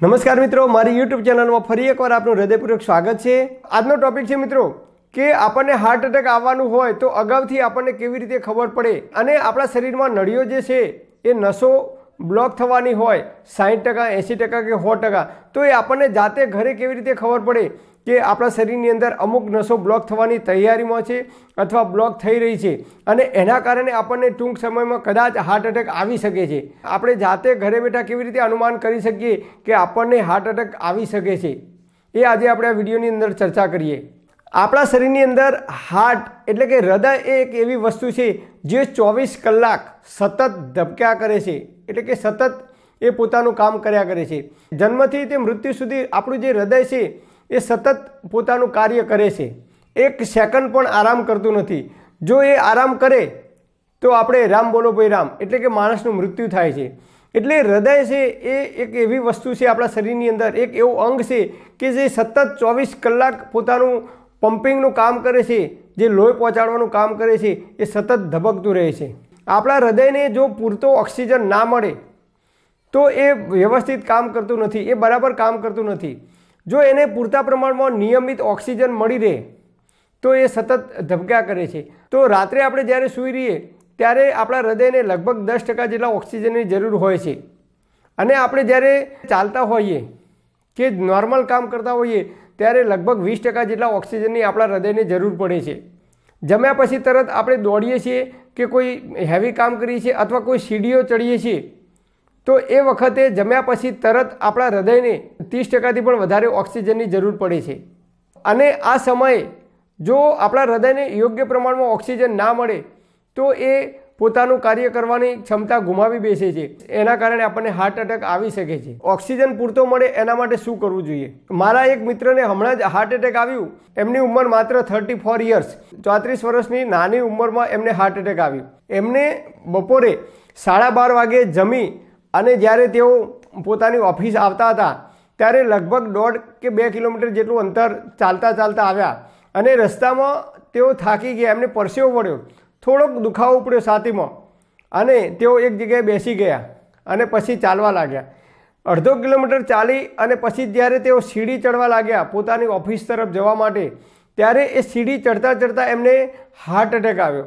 નમસ્કાર મિત્રો, મારી યુટ્યુબ ચેનલમાં ફરી એકવાર આપનું હૃદયપૂર્વક સ્વાગત છે. આજનો ટોપિક છે મિત્રો, કે આપણને હાર્ટ એટેક આવવાનું હોય તો અગાઉથી આપણને કેવી રીતે ખબર પડે? અને આપણા શરીરમાં નળીઓ જે છે, એ નસો બ્લોક થવાની હોય સાઠ ટકા, એંસી ટકા કે સો ટકા, તો એ આપણને જાતે ઘરે કેવી રીતે ખબર પડે કે આપણા શરીરની અંદર અમુક નસો બ્લોક થવાની તૈયારીમાં છે અથવા બ્લોક થઈ રહી છે? અને એના કારણે આપણને ટૂંક સમયમાં કદાચ હાર્ટ એટેક આવી શકે છે. આપણે જાતે ઘરે બેઠા કેવી રીતે અનુમાન કરી શકીએ કે આપણને હાર્ટ એટેક આવી શકે છે? એ આજે આપણે આ વિડીયોની અંદર ચર્ચા કરીએ. આપણા શરીરની અંદર હાર્ટ એટલે કે હૃદય એ એક એવી વસ્તુ છે જે ચોવીસ કલાક સતત ધબક્યા કરે છે, એટલે કે સતત એ પોતાનું કામ કર્યા કરે છે. જન્મથી તે મૃત્યુ સુધી આપણું જે હૃદય છે, એ સતત પોતાનું કાર્ય કરે છે. એક સેકન્ડ પણ આરામ કરતું નથી. જો એ આરામ કરે, તો આપણે રામ બોલો ભાઈ રામ, એટલે કે માણસનું મૃત્યુ થાય છે. એટલે હૃદય છે, એ એક એવી વસ્તુ છે આપણા શરીરની અંદર, એક એવું અંગ છે કે જે સતત ચોવીસ કલાક પોતાનું પમ્પિંગનું કામ કરે છે જે લોહી પહોંચાડવાનું કામ કરે છે, એ સતત ધબકતું રહે છે. આપણા હૃદયને જો પૂરતો ઓક્સિજન ના મળે, તો એ વ્યવસ્થિત કામ કરતું નથી, એ બરાબર કામ કરતું નથી. જો એને પૂરતા પ્રમાણમાં નિયમિત ઓક્સિજન મળી રહે, તો એ સતત ધબક્યા કરે છે. તો રાત્રે આપણે જ્યારે સૂઈ રહીએ, ત્યારે આપણા હૃદયને લગભગ દસ ટકા જેટલા ઓક્સિજનની જરૂર હોય છે. અને આપણે જ્યારે ચાલતા હોઈએ, કે નોર્મલ કામ કરતા હોઈએ ત્યારે લગભગ વીસ ટકા જેટલા ઓક્સિજનની આપણા હૃદયને જરૂર પડે છે. જમ્યા પછી તરત આપણે દોડીએ છીએ કે કોઈ હેવી કામ કરીએ છીએ અથવા કોઈ સીડીઓ ચડીએ છીએ. તો એ વખતે જમ્યા પછી તરત આપણા હૃદયને ત્રીસ ટકાથી પણ વધારે ઓક્સિજનની જરૂર પડે છે. અને આ સમયે જો આપણા હૃદયને યોગ્ય પ્રમાણમાં ઓક્સિજન ના મળે, તો એ પોતાનું કાર્ય કરવાની ક્ષમતા ગુમાવી બેસે છે. એના કારણે આપણને હાર્ટ એટેક આવી શકે છે. ઓક્સિજન પૂરતો મળે એના માટે શું કરવું જોઈએ? મારા એક મિત્રને હમણાં જ હાર્ટ એટેક આવ્યું. એમની ઉંમર માત્ર થર્ટી ફોર યર્સ ચોત્રીસ વર્ષની નાની ઉંમરમાં એમને હાર્ટ એટેક આવ્યું. એમને બપોરે સાડા બાર વાગે જમી અને જ્યારે તેઓ પોતાની ઓફિસ આવતા હતા, ત્યારે લગભગ દોઢ કે બે કિલોમીટર જેટલું અંતર ચાલતા ચાલતા આવ્યા અને રસ્તામાં તેઓ થાકી ગયા. એમને પરસેવો પડ્યો થોડોક દુખાવો પડ્યો છાતીમાં અને તેઓ એક જગ્યાએ બેસી ગયા અને પછી ચાલવા લાગ્યા. અડધો કિલોમીટર ચાલી અને પછી જ્યારે તેઓ સીડી ચડવા લાગ્યા પોતાની ઓફિસ તરફ જવા માટે, ત્યારે એ સીડી ચડતા ચડતા એમને હાર્ટ એટેક આવ્યો.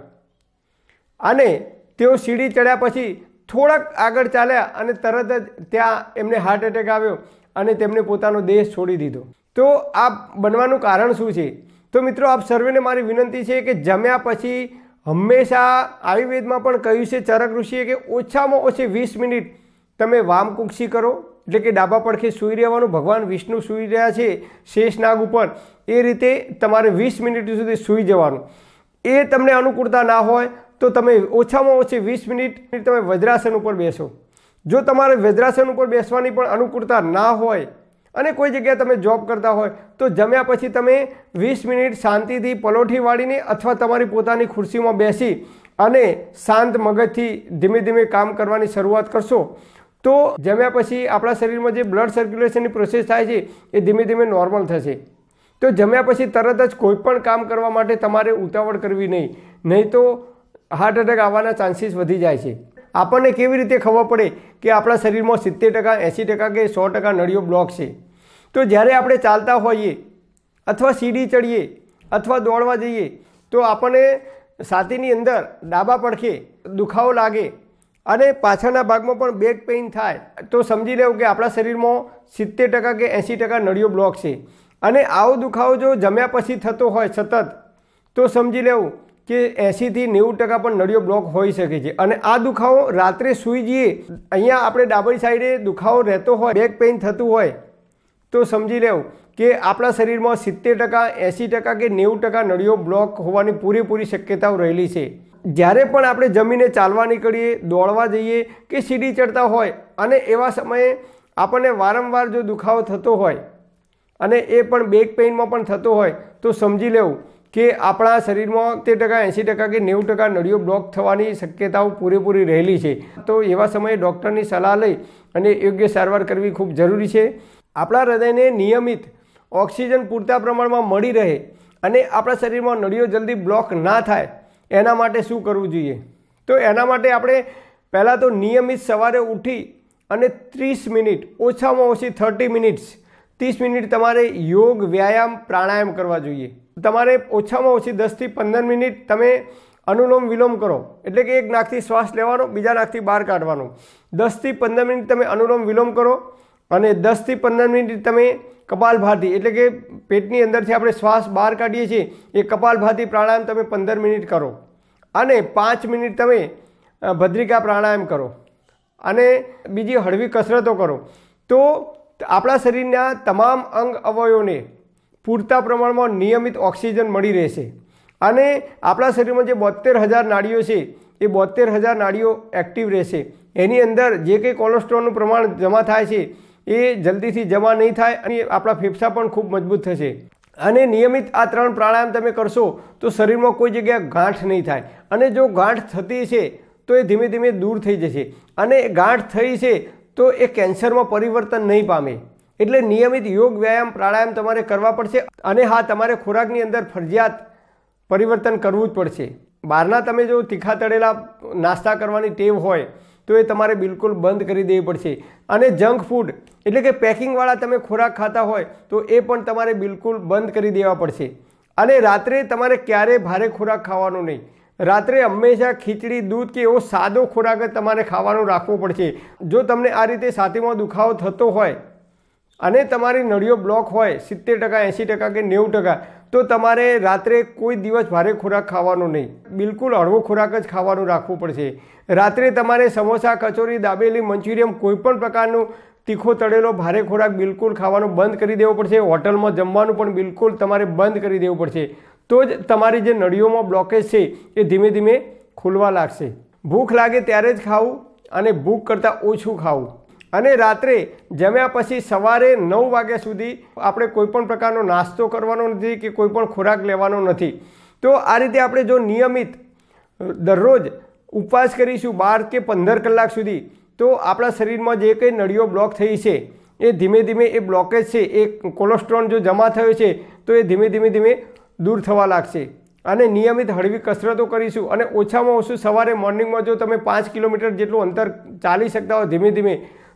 અને તેઓ સીડી ચડ્યા પછી થોડાક આગળ ચાલ્યા અને તરત જ ત્યાં એમને હાર્ટ એટેક આવ્યો અને તેમણે પોતાનો દેશ છોડી દીધો. તો આ બનવાનું કારણ શું છે? તો મિત્રો, આપ સર્વેને મારી વિનંતી છે કે જમ્યા પછી હંમેશા આયુર્વેદમાં પણ કહ્યું છે ચરક ઋષિએ કે ઓછામાં ઓછી વીસ મિનિટ તમે વામકુક્ષી કરો, એટલે કે ડાબા પડખે સૂઈ રહેવાનું, ભગવાન વિષ્ણુ સૂઈ રહ્યા છે શેષનાગ ઉપર, એ રીતે તમારે વીસ મિનિટ સુધી સૂઈ જવાનું. એ તમને અનુકૂળતા ના હોય, તો તમે ઓછામાં ઓછી વીસ મિનિટ તમે વજ્રાસન ઉપર બેસો. જો તમારે વજ્રાસન ઉપર બેસવાની પણ અનુકૂળતા ના હોય અને કોઈ જગ્યાએ તમે જોબ કરતા હોય, તો જમ્યા પછી તમે વીસ મિનિટ શાંતિથી પલોઠી વાળીને અથવા તમારી પોતાની ખુરશીમાં બેસી અને શાંત મગજથી ધીમે ધીમે કામ કરવાની શરૂઆત કરશો. તો જમ્યા પછી આપણા શરીરમાં જે બ્લડ સર્ક્યુલેશનની પ્રોસેસ થાય છે, એ ધીમે ધીમે નોર્મલ થશે. તો જમ્યા પછી તરત જ કોઈ પણ કામ કરવા માટે તમારે ઉતાવળ કરવી નહીં. નહીં તો હાર્ટ એટેક આવવાના ચાન્સીસ વધી જાય છે. આપણને કેવી રીતે ખબર પડે કે આપણા શરીરમાં સિત્તેર ટકા, એંસી ટકા કે સો ટકા નળીઓ બ્લોક છે? તો જ્યારે આપણે ચાલતા હોઈએ અથવા સીડી ચડીએ અથવા દોડવા જઈએ, તો આપણને છાતીની અંદર ડાબા પડખે દુખાવો લાગે અને પાછળના ભાગમાં પણ બેક પેઇન થાય. તો સમજી લેવું કે આપણા શરીરમાં સિત્તેર ટકા કે એંસી ટકા નળીઓ બ્લોક છે. અને આવો દુખાવો જો જમ્યા પછી થતો હોય સતત, તો સમજી લેવું કે એંસીથી નેવું ટકા પણ નળીઓ બ્લોક હોઈ શકે છે. અને આ દુખાવો રાત્રે સૂઈ જઈએ, અહીંયા આપણે ડાબી સાઈડે દુખાવો રહેતો હોય, બેક પેઇન થતું હોય, તો સમજી લેવું કે આપણા શરીરમાં સિત્તેર ટકા એંસી ટકા કે નેવું ટકા નળીઓ બ્લોક હોવાની પૂરેપૂરી શક્યતાઓ રહેલી છે. જ્યારે પણ આપણે જમીને ચાલવા નીકળીએ, દોડવા જઈએ કે સીડી ચડતા હોય, અને એવા સમયે આપણને વારંવાર જો દુખાવો થતો હોય, અને એ પણ બેક પેઇનમાં પણ થતો હોય, તો સમજી લેવું કે આપણા શરીરમાં તે ટકા એંસી ટકા કે નેવું ટકા નળીઓ બ્લોક થવાની શક્યતાઓ પૂરેપૂરી રહેલી છે. તો એવા સમયે ડૉક્ટરની સલાહ લઈ અને યોગ્ય સારવાર કરવી ખૂબ જરૂરી છે. આપણા હૃદયને નિયમિત ઓક્સિજન પૂરતા પ્રમાણમાં મળી રહે અને આપણા શરીરમાં નળીઓ જલ્દી બ્લોક ના થાય, એના માટે શું કરવું જોઈએ? તો એના માટે આપણે પહેલાં તો નિયમિત સવારે ઉઠી અને ત્રીસ મિનિટ, ઓછામાં ઓછી થર્ટી મિનિટ્સ, ત્રીસ મિનિટ તમારે યોગ, વ્યાયામ, પ્રાણાયામ કરવા જોઈએ. તમારે ઓછામાં ઓછી દસથી પંદર મિનિટ તમે અનુલોમ વિલોમ કરો. એટલે કે એક નાકથી શ્વાસ લેવાનો, બીજા નાકથી બહાર કાઢવાનો. દસથી પંદર મિનિટ તમે અનુલોમ વિલોમ કરો અને દસથી પંદર મિનિટ તમે કપાલભાતી એટલે કે પેટની અંદરથી આપણે શ્વાસ બહાર કાઢીએ છીએ, એ કપાલભાતી પ્રાણાયામ તમે પંદર મિનિટ કરો. અને પાંચ મિનિટ તમે ભદ્રિકા પ્રાણાયામ કરો. અને બીજી હળવી કસરતો કરો. તો આપણા શરીરના તમામ અંગ અવયવોને પૂરતા પ્રમાણમાં નિયમિત ઓક્સિજન મળી રહેશે. અને આપણા શરીરમાં જે બોતેર હજાર નાડીઓ છે, એ બોતેર હજાર નાડીઓ એક્ટિવ રહેશે. એની અંદર જે કંઈ કોલેસ્ટ્રોલનું પ્રમાણ જમા થાય છે, એ જલ્દીથી જમા નહીં થાય અને આપણા ફેફસા પણ ખૂબ મજબૂત થશે. અને નિયમિત આ ત્રણ પ્રાણાયામ તમે કરશો, તો શરીરમાં કોઈ જગ્યાએ ગાંઠ નહીં થાય. અને જો ગાંઠ થતી છે, તો એ ધીમે ધીમે દૂર થઈ જશે. અને ગાંઠ થઈ છે, તો એ કેન્સરમાં પરિવર્તન નહીં પામે. એટલે નિયમિત યોગ વ્યાયામ, પ્રાણાયામ તમારે કરવા પડશે અને હા, તમારે ખોરાકની અંદર ફરજિયાત પરિવર્તન કરવું જ પડશે. બહારના તમે જો તીખા તળેલા નાસ્તા કરવાની ટેવ હોય, તો એ તમારે બિલકુલ બંધ કરી દેવી પડશે. અને જંક ફૂડ, એટલે કે પેકિંગવાળા તમે ખોરાક ખાતા હોય, તો એ પણ તમારે બિલકુલ બંધ કરી દેવા પડશે. અને રાત્રે તમારે ક્યારેય ભારે ખોરાક ખાવાનો નહીં. રાત્રે હંમેશા ખીચડી, દૂધ કે એવો સાદો ખોરાક જ તમારે ખાવાનો રાખવો પડશે. જો તમને આ રીતે સાતીમાં દુખાવો થતો હોય અને તમારી નળીઓ બ્લોક હોય, સિત્તેર ટકા એંસી ટકા કે નેવું ટકા, તો તમારે રાત્રે કોઈ દિવસ ભારે ખોરાક ખાવાનો નહીં. બિલકુલ હળવો ખોરાક જ ખાવાનું રાખવું પડશે. રાત્રે તમારે સમોસા, કચોરી, દાબેલી, મંચુરિયમ કોઈપણ પ્રકારનું તીખો તળેલો ભારે ખોરાક બિલકુલ ખાવાનું બંધ કરી દેવો પડશે. હોટલમાં જમવાનું પણ બિલકુલ તમારે બંધ કરી દેવું પડશે. તો જ તમારી જે નળીઓમાં બ્લોકેજ છે, એ ધીમે ધીમે ખુલવા લાગશે. ભૂખ લાગે ત્યારે જ ખાવું અને ભૂખ કરતાં ઓછું ખાવું. અને રાત્રે જમ્યા પછી સવારે નવ વાગ્યા સુધી આપણે કોઈપણ પ્રકારનો નાસ્તો કરવાનો નથી કે કોઈ પણ ખોરાક લેવાનો નથી. તો આ રીતે આપણે જો નિયમિત દરરોજ ઉપવાસ કરીશું બાર કે પંદર કલાક સુધી, તો આપણા શરીરમાં જે કંઈ નળીઓ બ્લોક થઈ છે, એ ધીમે ધીમે એ બ્લોકેજ છે, એ કોલેસ્ટ્રોલ જો જમા થયો છે, તો એ ધીમે ધીમે ધીમે દૂર થવા લાગશે. અને નિયમિત હળવી કસરતો કરીશું અને ઓછામાં ઓછું સવારે મોર્નિંગમાં જો તમે પાંચ કિલોમીટર જેટલું અંતર ચાલી શકતા હો ધીમે ધીમે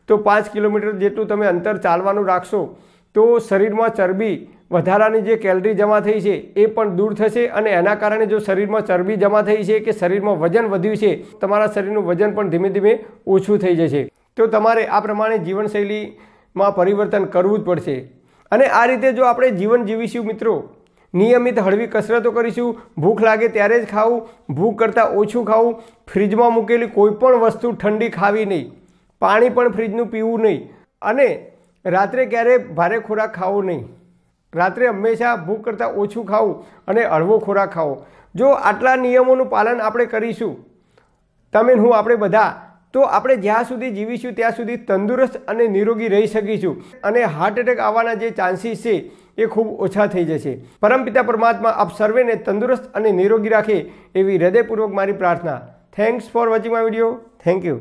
તો પાંચ કિલોમીટર જેટલું તમે અંતર ચાલવાનું રાખશો, તો શરીરમાં ચરબી વધારાની જે કેલરી જમા થઈ છે એ પણ દૂર થશે અને એના કારણે જો શરીરમાં ચરબી જમા થઈ છે કે શરીરમાં વજન વધ્યું છે, તમારા શરીરનું વજન પણ ધીમે ધીમે ઓછું થઈ જશે. તો તમારે આ પ્રમાણે જીવનશૈલીમાં પરિવર્તન કરવું જ પડશે. અને આ રીતે જો આપણે જીવન જીવીશું મિત્રો, નિયમિત હળવી કસરતો કરીશું, ભૂખ લાગે ત્યારે જ ખાવું, ભૂખ કરતાં ઓછું ખાવું, ફ્રીજમાં મૂકેલી કોઈપણ વસ્તુ ઠંડી ખાવી નહીં. પાણી પણ ફ્રીજનું પીવું નહીં. અને રાત્રે ક્યારેય ભારે ખોરાક ખાવો નહીં. રાત્રે હંમેશા ભૂખ કરતાં ઓછું ખાવું અને હળવો ખોરાક ખાવો. જો આટલા નિયમોનું પાલન આપણે કરીશું, તમે હું આપણે બધા, તો આપણે જ્યાં સુધી જીવીશું ત્યાં સુધી તંદુરસ્ત અને નિરોગી રહી શકીશું. અને હાર્ટ એટેક આવવાના જે ચાન્સીસ છે, એ ખૂબ ઓછા થઈ જશે. પરમપિતા પરમાત્મા આપ સર્વેને તંદુરસ્ત અને નિરોગી રાખે એવી હૃદયપૂર્વક મારી પ્રાર્થના. Thanks for watching my video thank you